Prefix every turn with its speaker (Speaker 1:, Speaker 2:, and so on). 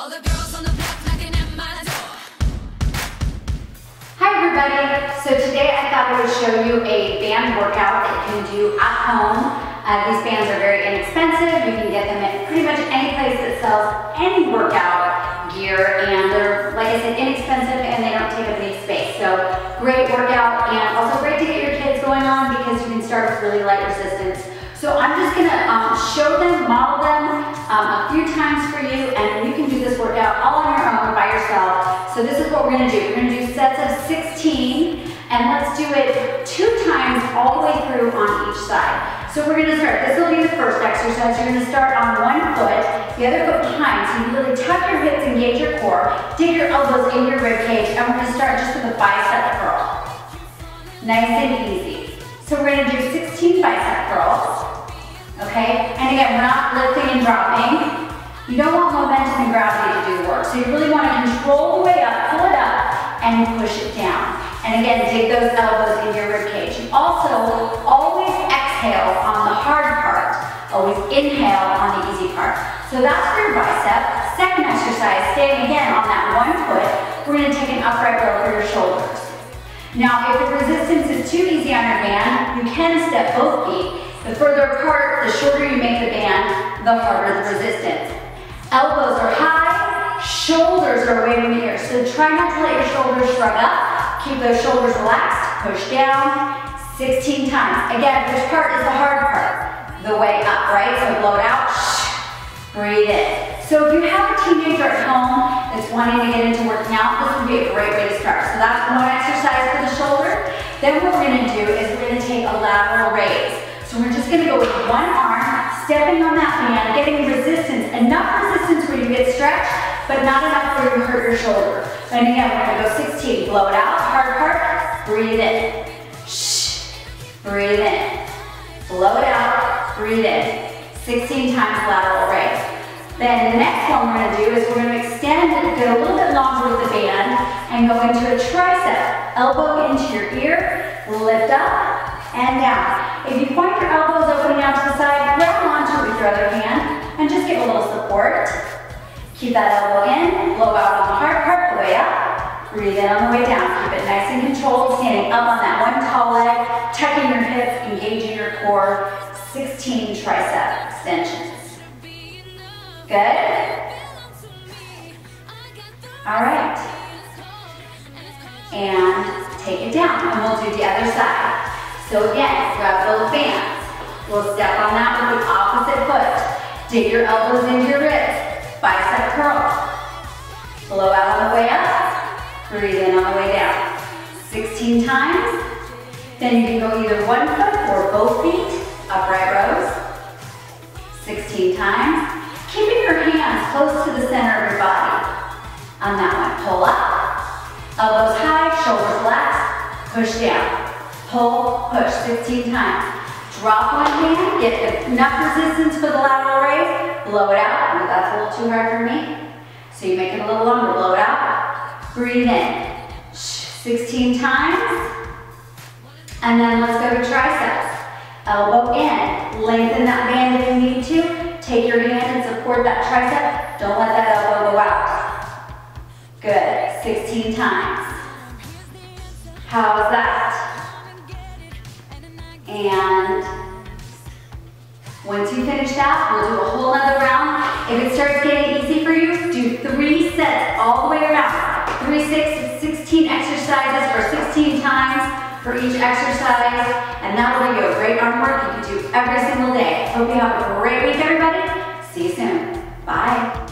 Speaker 1: All the girls on the block knocking at my door.
Speaker 2: Hi everybody! So today I thought I would show you a band workout that you can do at home. Uh, these bands are very inexpensive. You can get them at pretty much any place that sells any workout gear and they're, like I said, inexpensive and they don't take up any space. So great workout and also great to get your kids going on because you can start with really light resistance. So I'm just gonna um, show them, model them um, a few times for you and you can do this workout all on your own by yourself. So this is what we're gonna do. We're gonna do sets of 16 and let's do it two times all the way through on each side. So we're gonna start, this will be the first exercise. You're gonna start on one foot, the other foot behind. So you really tuck your hips, engage your core, dig your elbows in your rib cage, and we're gonna start just with a bicep curl. Nice and easy. So we're gonna do 16 bicep curls. Okay? And again, we're not lifting and dropping. You don't want momentum and gravity to do the work. So you really want to control the way up, pull it up, and push it down. And again, dig those elbows into your rib cage. Also, always exhale on the hard part. Always inhale on the easy part. So that's for your bicep. Second exercise, staying again on that one foot, we're gonna take an upright row for your shoulders. Now, if the resistance is too easy on your band, you can step both feet the further apart, the shorter you make the band, the harder the resistance. Elbows are high, shoulders are away from the ears. So try not to let your shoulders shrug up. Keep those shoulders relaxed, push down, 16 times. Again, which part is the hard part? The way up, right? So blow it out, breathe in. So if you have a teenager at home that's wanting to get into working out, this would be a great way to start. So that's one exercise for the shoulder. Then what we're gonna do is we're gonna take a lateral raise. Just gonna go with one arm, stepping on that band, getting resistance, enough resistance where you get stretched, but not enough where you hurt your shoulder. And again, we're gonna go 16, blow it out, hard part, breathe in. Shh, breathe in. Blow it out, breathe in. 16 times lateral raise. Then the next one we're gonna do is we're gonna extend it, get a little bit longer with the band, and go into a tricep. Elbow into your ear, lift up, and down. If you point your elbows opening out to the side, grab onto it with your other hand and just give a little support. Keep that elbow in, blow out on the hard part, the way up. Breathe in on the way down. Keep it nice and controlled, standing up on that one tall leg, tucking your hips, engaging your core. 16 tricep extensions. Good? All right. And take it down, and we'll do the other side. So again, grab those bands. We'll step on that with the opposite foot. Dig your elbows into your ribs. Bicep curl. Blow out on the way up. Breathe in on the way down. 16 times. Then you can go either one foot or both feet. Upright rows. 16 times. Keeping your hands close to the center of your body. On that one, pull up. Elbows high, shoulders relaxed. Push down. Pull, push 15 times. Drop one hand, get enough resistance for the lateral raise, blow it out. that's a little too hard for me. So you make it a little longer, blow it out. Breathe in. 16 times. And then let's go to triceps. Elbow in. Lengthen that band if you need to. Take your hand and support that tricep. Don't let that elbow go out. Good. 16 times. How's that? And once you finish that, we'll do a whole other round. If it starts getting easy for you, do three sets all the way around. Three, six, 16 exercises for 16 times for each exercise. And that'll give you a great arm work you can do every single day. Hope you have a great week, everybody. See you soon. Bye.